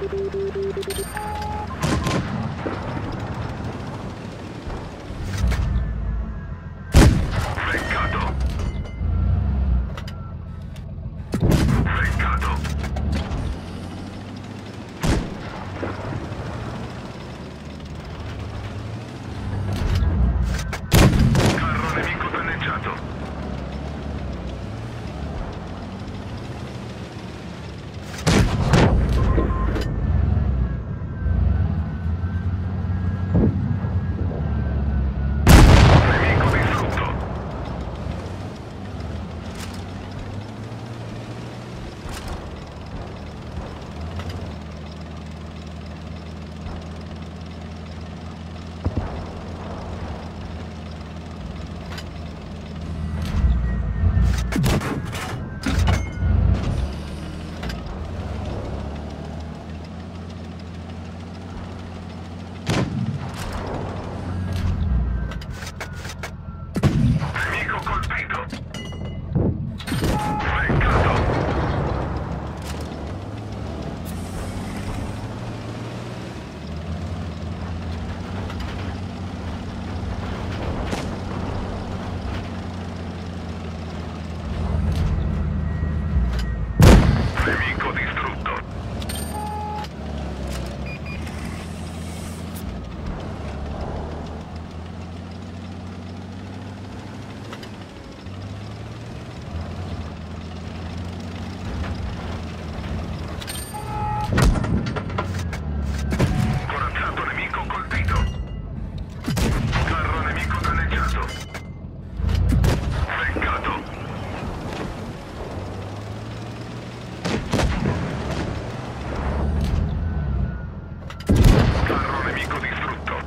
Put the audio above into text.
ああ。Carro enemigo destructo.